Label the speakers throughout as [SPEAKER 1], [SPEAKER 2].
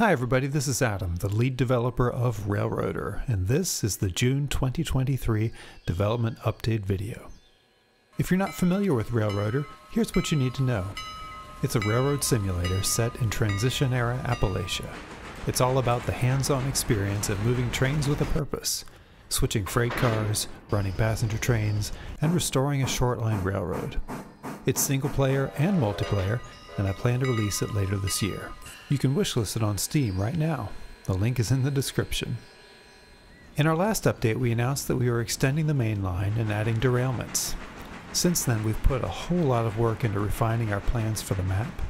[SPEAKER 1] Hi, everybody, this is Adam, the lead developer of Railroader, and this is the June 2023 Development Update video. If you're not familiar with Railroader, here's what you need to know. It's a railroad simulator set in transition era Appalachia. It's all about the hands on experience of moving trains with a purpose, switching freight cars, running passenger trains, and restoring a short line railroad. It's single player and multiplayer, and I plan to release it later this year. You can wishlist it on Steam right now. The link is in the description. In our last update, we announced that we were extending the main line and adding derailments. Since then, we've put a whole lot of work into refining our plans for the map.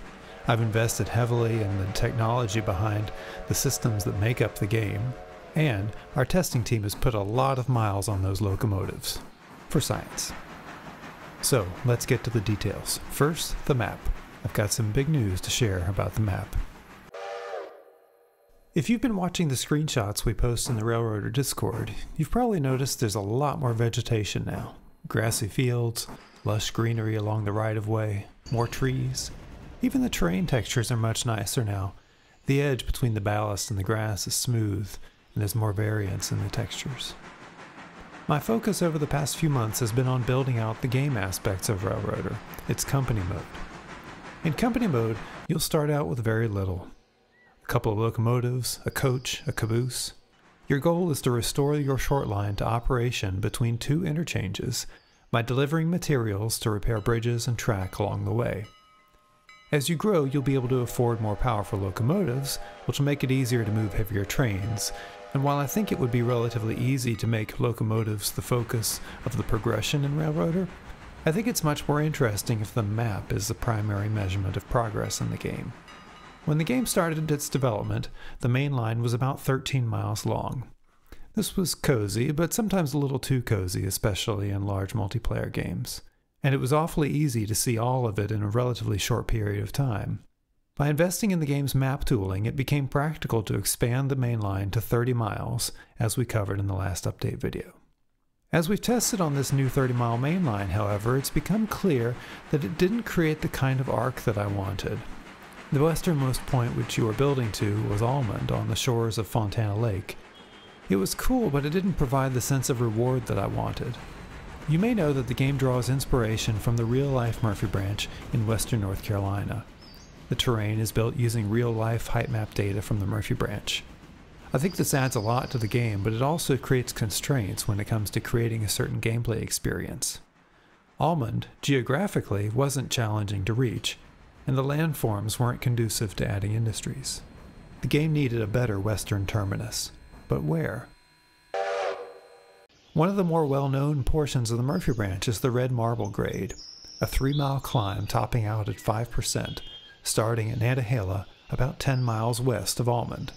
[SPEAKER 1] I've invested heavily in the technology behind the systems that make up the game, and our testing team has put a lot of miles on those locomotives. For science. So, let's get to the details. First, the map. I've got some big news to share about the map. If you've been watching the screenshots we post in the Railroader Discord, you've probably noticed there's a lot more vegetation now. Grassy fields, lush greenery along the right of way, more trees. Even the terrain textures are much nicer now. The edge between the ballast and the grass is smooth, and there's more variance in the textures. My focus over the past few months has been on building out the game aspects of Railroader, its company mode. In company mode, you'll start out with very little A couple of locomotives, a coach, a caboose. Your goal is to restore your short line to operation between two interchanges by delivering materials to repair bridges and track along the way. As you grow, you'll be able to afford more powerful locomotives, which will make it easier to move heavier trains. And while I think it would be relatively easy to make locomotives the focus of the progression in Railroader, I think it's much more interesting if the map is the primary measurement of progress in the game. When the game started its development, the main line was about 13 miles long. This was cozy, but sometimes a little too cozy, especially in large multiplayer games. And it was awfully easy to see all of it in a relatively short period of time. By investing in the game's map tooling, it became practical to expand the main line to 30 miles, as we covered in the last update video. As we've tested on this new 30 mile main line, however, it's become clear that it didn't create the kind of arc that I wanted, the westernmost point which you were building to was Almond on the shores of Fontana Lake. It was cool, but it didn't provide the sense of reward that I wanted. You may know that the game draws inspiration from the real life Murphy Branch in western North Carolina. The terrain is built using real life height map data from the Murphy Branch. I think this adds a lot to the game, but it also creates constraints when it comes to creating a certain gameplay experience. Almond, geographically, wasn't challenging to reach, and the landforms weren't conducive to adding industries. The game needed a better western terminus, but where? One of the more well-known portions of the Murphy Branch is the Red Marble Grade, a three-mile climb topping out at 5%, starting at Nantahala about 10 miles west of Almond.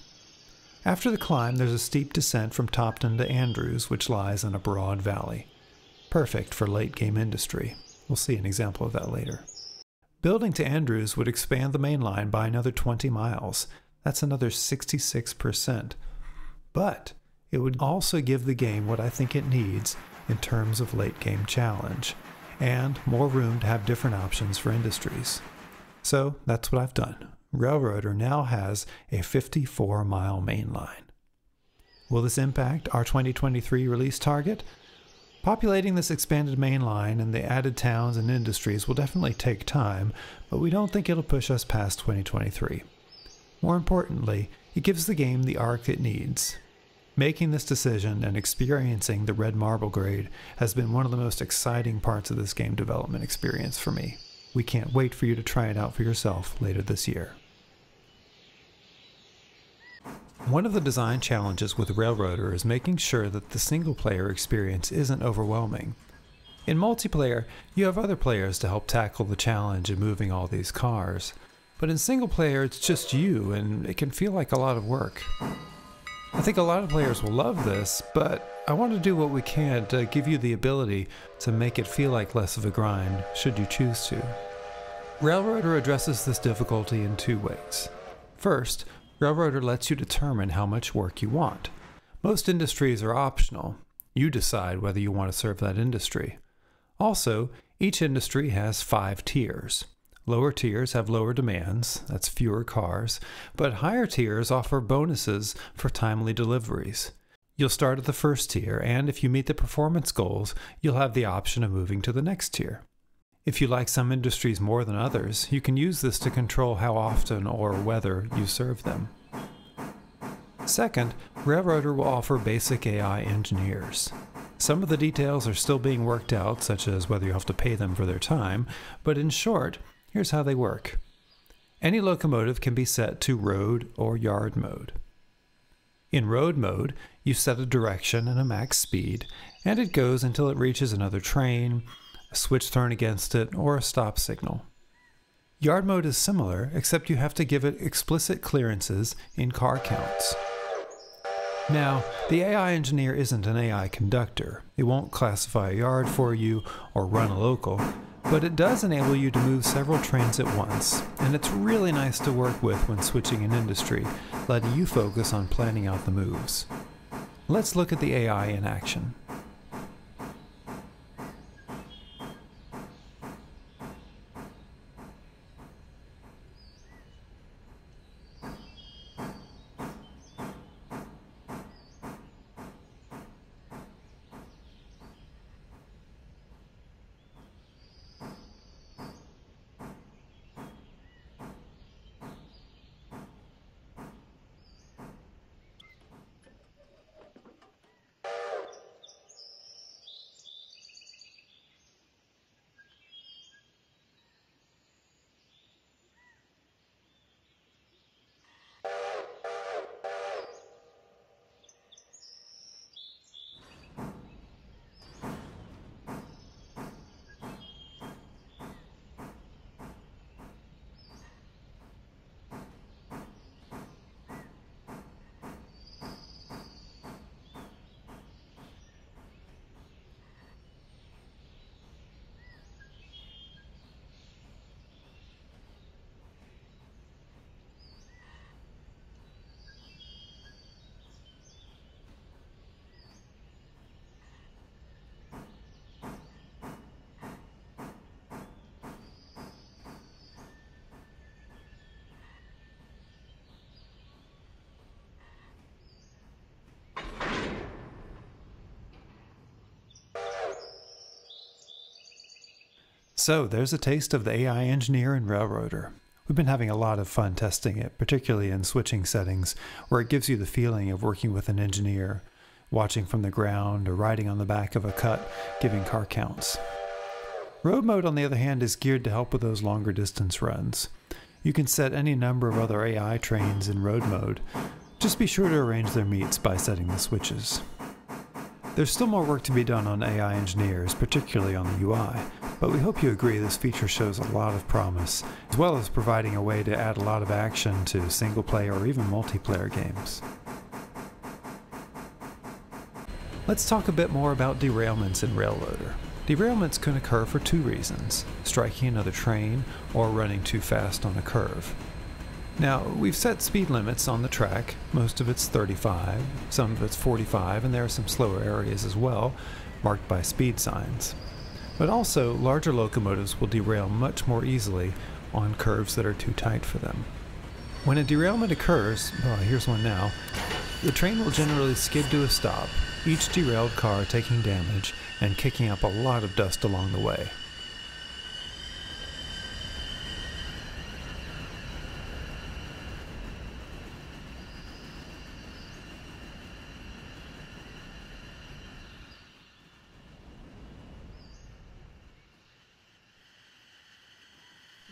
[SPEAKER 1] After the climb, there's a steep descent from Topton to Andrews, which lies in a broad valley. Perfect for late-game industry. We'll see an example of that later. Building to Andrews would expand the main line by another 20 miles. That's another 66%. But it would also give the game what I think it needs in terms of late game challenge, and more room to have different options for industries. So that's what I've done. Railroader now has a 54 mile main line. Will this impact our 2023 release target? Populating this expanded main line and the added towns and industries will definitely take time, but we don't think it'll push us past 2023. More importantly, it gives the game the arc it needs. Making this decision and experiencing the red marble grade has been one of the most exciting parts of this game development experience for me. We can't wait for you to try it out for yourself later this year. One of the design challenges with Railroader is making sure that the single player experience isn't overwhelming. In multiplayer, you have other players to help tackle the challenge of moving all these cars, but in single player it's just you and it can feel like a lot of work. I think a lot of players will love this, but I want to do what we can to give you the ability to make it feel like less of a grind, should you choose to. Railroader addresses this difficulty in two ways. First, Railroader lets you determine how much work you want. Most industries are optional. You decide whether you want to serve that industry. Also, each industry has five tiers. Lower tiers have lower demands, that's fewer cars, but higher tiers offer bonuses for timely deliveries. You'll start at the first tier, and if you meet the performance goals, you'll have the option of moving to the next tier. If you like some industries more than others, you can use this to control how often or whether you serve them. Second, Railroader will offer basic AI engineers. Some of the details are still being worked out, such as whether you have to pay them for their time, but in short, here's how they work. Any locomotive can be set to road or yard mode. In road mode, you set a direction and a max speed, and it goes until it reaches another train, a switch thrown against it, or a stop signal. Yard mode is similar, except you have to give it explicit clearances in car counts. Now, the AI engineer isn't an AI conductor. It won't classify a yard for you or run a local, but it does enable you to move several trains at once, and it's really nice to work with when switching an industry, letting you focus on planning out the moves. Let's look at the AI in action. So there's a taste of the AI engineer and railroader. We've been having a lot of fun testing it, particularly in switching settings, where it gives you the feeling of working with an engineer, watching from the ground or riding on the back of a cut, giving car counts. Road mode, on the other hand, is geared to help with those longer distance runs. You can set any number of other AI trains in road mode. Just be sure to arrange their meets by setting the switches. There's still more work to be done on AI engineers, particularly on the UI, but we hope you agree this feature shows a lot of promise, as well as providing a way to add a lot of action to single player or even multiplayer games. Let's talk a bit more about derailments in Railroader. Derailments can occur for two reasons, striking another train or running too fast on a curve. Now, we've set speed limits on the track. Most of it's 35, some of it's 45, and there are some slower areas as well, marked by speed signs. But also, larger locomotives will derail much more easily on curves that are too tight for them. When a derailment occurs, well, here's one now, the train will generally skid to a stop, each derailed car taking damage and kicking up a lot of dust along the way.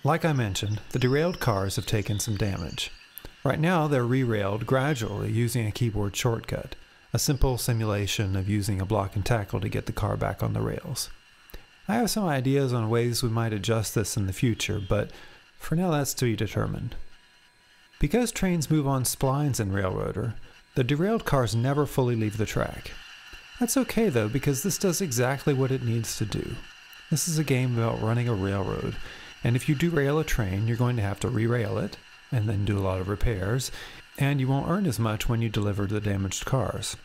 [SPEAKER 1] Like I mentioned, the derailed cars have taken some damage. Right now, they're re-railed gradually using a keyboard shortcut, a simple simulation of using a block and tackle to get the car back on the rails. I have some ideas on ways we might adjust this in the future, but for now that's to be determined. Because trains move on splines in Railroader, the derailed cars never fully leave the track. That's okay though, because this does exactly what it needs to do. This is a game about running a railroad, and if you derail a train, you're going to have to re-rail it and then do a lot of repairs, and you won't earn as much when you deliver the damaged cars.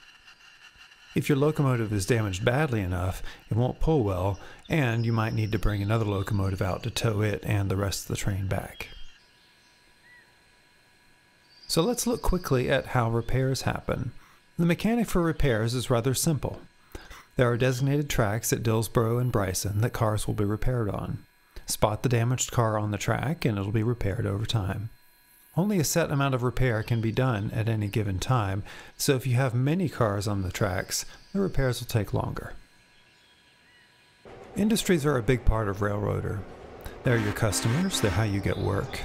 [SPEAKER 1] If your locomotive is damaged badly enough, it won't pull well, and you might need to bring another locomotive out to tow it and the rest of the train back. So let's look quickly at how repairs happen. The mechanic for repairs is rather simple. There are designated tracks at Dillsboro and Bryson that cars will be repaired on. Spot the damaged car on the track and it'll be repaired over time. Only a set amount of repair can be done at any given time, so if you have many cars on the tracks, the repairs will take longer. Industries are a big part of Railroader. They're your customers, they're how you get work.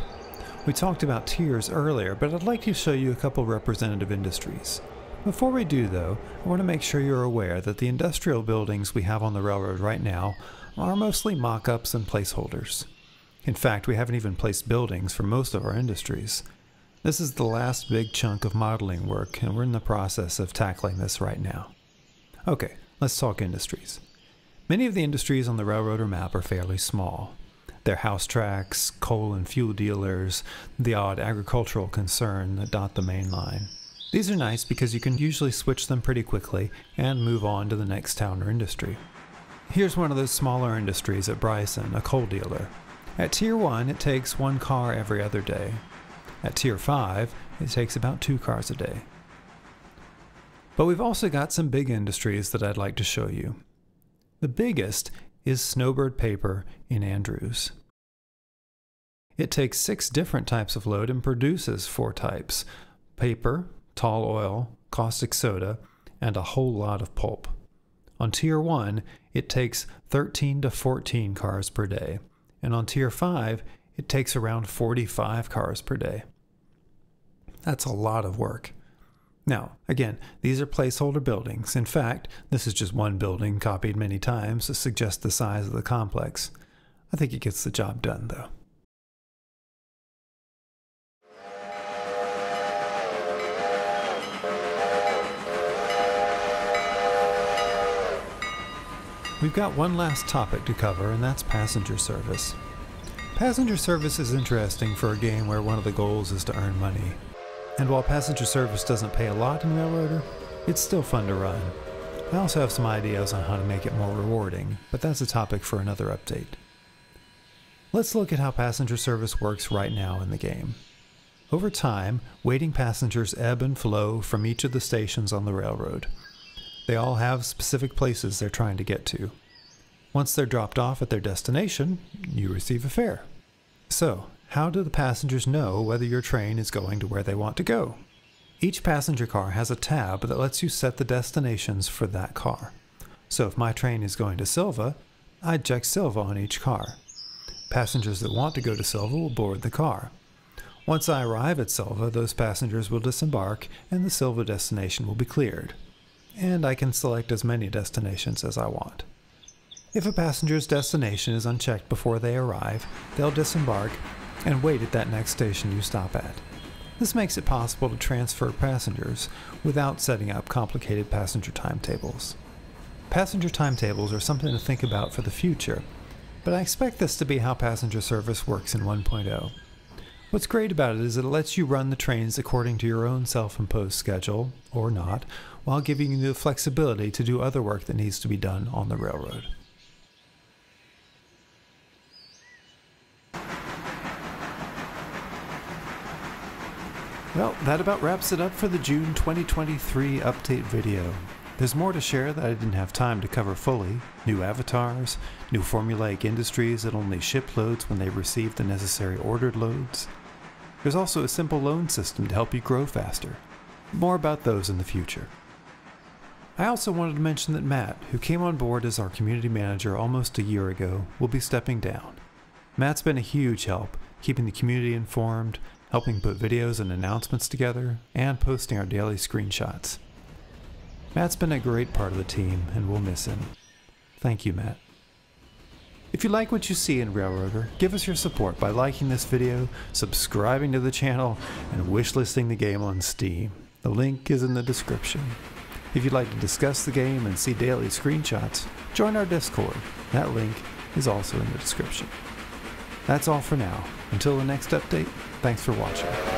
[SPEAKER 1] We talked about tiers earlier, but I'd like to show you a couple representative industries. Before we do though, I want to make sure you're aware that the industrial buildings we have on the railroad right now are mostly mock-ups and placeholders. In fact, we haven't even placed buildings for most of our industries. This is the last big chunk of modeling work, and we're in the process of tackling this right now. Okay, let's talk industries. Many of the industries on the railroader map are fairly small. They're house tracks, coal and fuel dealers, the odd agricultural concern that dot the main line. These are nice because you can usually switch them pretty quickly and move on to the next town or industry. Here's one of those smaller industries at Bryson, a coal dealer. At Tier 1, it takes one car every other day. At Tier 5, it takes about two cars a day. But we've also got some big industries that I'd like to show you. The biggest is Snowbird Paper in Andrews. It takes six different types of load and produces four types paper, tall oil, caustic soda, and a whole lot of pulp. On Tier 1, it takes 13 to 14 cars per day, and on Tier 5, it takes around 45 cars per day. That's a lot of work. Now, again, these are placeholder buildings. In fact, this is just one building copied many times to suggest the size of the complex. I think it gets the job done, though. We've got one last topic to cover, and that's passenger service. Passenger service is interesting for a game where one of the goals is to earn money. And while passenger service doesn't pay a lot in Railroader, it's still fun to run. I also have some ideas on how to make it more rewarding, but that's a topic for another update. Let's look at how passenger service works right now in the game. Over time, waiting passengers ebb and flow from each of the stations on the railroad. They all have specific places they're trying to get to. Once they're dropped off at their destination, you receive a fare. So, how do the passengers know whether your train is going to where they want to go? Each passenger car has a tab that lets you set the destinations for that car. So if my train is going to Sylva, I'd check Sylva on each car. Passengers that want to go to Sylva will board the car. Once I arrive at Sylva, those passengers will disembark and the Sylva destination will be cleared and I can select as many destinations as I want. If a passenger's destination is unchecked before they arrive, they'll disembark and wait at that next station you stop at. This makes it possible to transfer passengers without setting up complicated passenger timetables. Passenger timetables are something to think about for the future, but I expect this to be how passenger service works in 1.0. What's great about it is it lets you run the trains according to your own self-imposed schedule, or not, while giving you the flexibility to do other work that needs to be done on the railroad. Well, that about wraps it up for the June 2023 update video. There's more to share that I didn't have time to cover fully. New avatars, new formulaic industries that only ship loads when they receive the necessary ordered loads. There's also a simple loan system to help you grow faster. More about those in the future. I also wanted to mention that Matt, who came on board as our community manager almost a year ago, will be stepping down. Matt's been a huge help, keeping the community informed, helping put videos and announcements together, and posting our daily screenshots. Matt's been a great part of the team, and we'll miss him. Thank you, Matt. If you like what you see in Railroader, give us your support by liking this video, subscribing to the channel, and wishlisting the game on Steam. The link is in the description. If you'd like to discuss the game and see daily screenshots, join our Discord. That link is also in the description. That's all for now. Until the next update, thanks for watching.